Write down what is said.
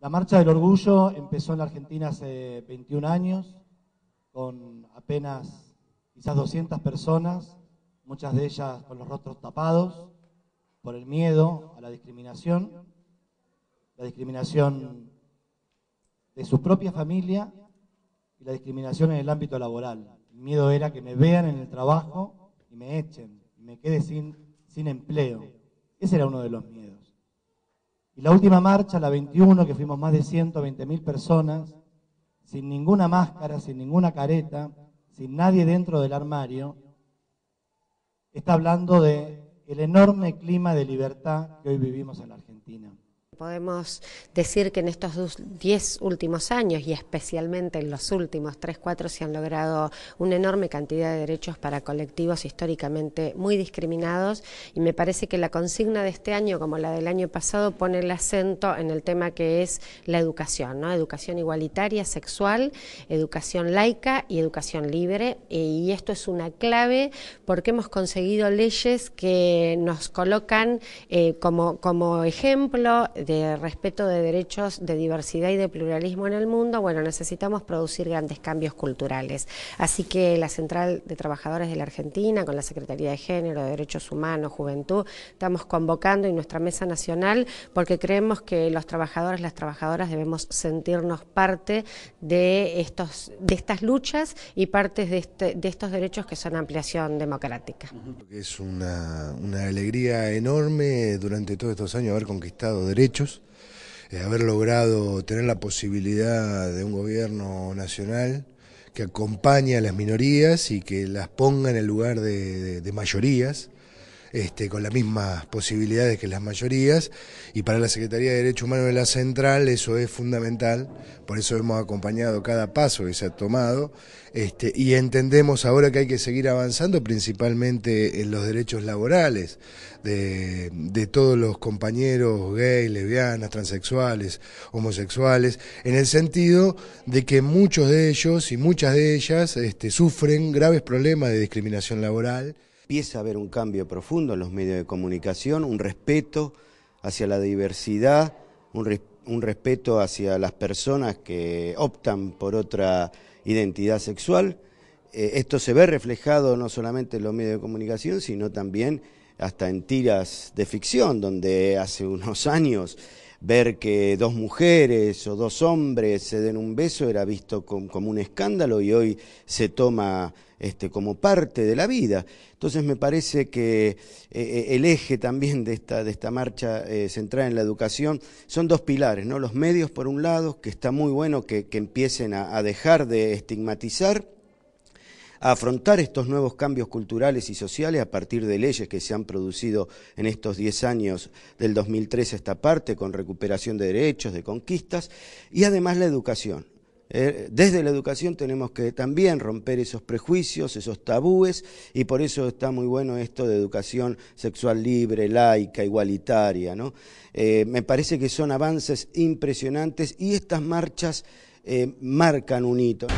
La Marcha del Orgullo empezó en la Argentina hace 21 años, con apenas quizás 200 personas, muchas de ellas con los rostros tapados por el miedo a la discriminación, la discriminación de su propia familia y la discriminación en el ámbito laboral. El miedo era que me vean en el trabajo y me echen, y me quede sin, sin empleo. Ese era uno de los miedos. La última marcha, la 21, que fuimos más de 120 mil personas, sin ninguna máscara, sin ninguna careta, sin nadie dentro del armario, está hablando de el enorme clima de libertad que hoy vivimos en la Argentina. Podemos decir que en estos diez últimos años y especialmente en los últimos tres, cuatro se han logrado una enorme cantidad de derechos para colectivos históricamente muy discriminados y me parece que la consigna de este año, como la del año pasado, pone el acento en el tema que es la educación, ¿no? educación igualitaria, sexual, educación laica y educación libre y esto es una clave porque hemos conseguido leyes que nos colocan eh, como, como ejemplo respeto de derechos de diversidad y de pluralismo en el mundo, bueno, necesitamos producir grandes cambios culturales. Así que la Central de Trabajadores de la Argentina, con la Secretaría de Género, de Derechos Humanos, Juventud, estamos convocando en nuestra mesa nacional porque creemos que los trabajadores, las trabajadoras debemos sentirnos parte de, estos, de estas luchas y parte de, este, de estos derechos que son ampliación democrática. Es una alegría enorme durante todos estos años haber conquistado derechos eh, haber logrado tener la posibilidad de un gobierno nacional que acompañe a las minorías y que las ponga en el lugar de mayorías este, con las mismas posibilidades que las mayorías. Y para la Secretaría de Derechos Humanos de la Central eso es fundamental, por eso hemos acompañado cada paso que se ha tomado. Este, y entendemos ahora que hay que seguir avanzando principalmente en los derechos laborales de, todos los compañeros gays, lesbianas, transexuales, homosexuales, en el sentido de que muchos de ellos y muchas de ellas este, sufren graves problemas de discriminación laboral empieza a haber un cambio profundo en los medios de comunicación, un respeto hacia la diversidad, un, respeto hacia las personas que optan por otra identidad sexual. Eh, esto se ve reflejado no solamente en los medios de comunicación, sino también hasta en tiras de ficción, donde hace unos años ver que dos mujeres o dos hombres se den un beso era visto como un escándalo y hoy se toma este, como parte de la vida. Entonces me parece que eh, eh, el eje también de esta, de esta marcha eh, centrada en la educación son dos pilares, ¿no? Los medios por un lado, que está muy bueno que, empiecen a dejar de estigmatizar a afrontar estos nuevos cambios culturales y sociales a partir de leyes que se han producido en estos 10 años del 2003 a esta parte, con recuperación de derechos, de conquistas, y además la educación. Eh, desde la educación tenemos que también romper esos prejuicios, esos tabúes, y por eso está muy bueno esto de educación sexual libre, laica, igualitaria. ¿no? Eh, me parece que son avances impresionantes y estas marchas eh, marcan un hito.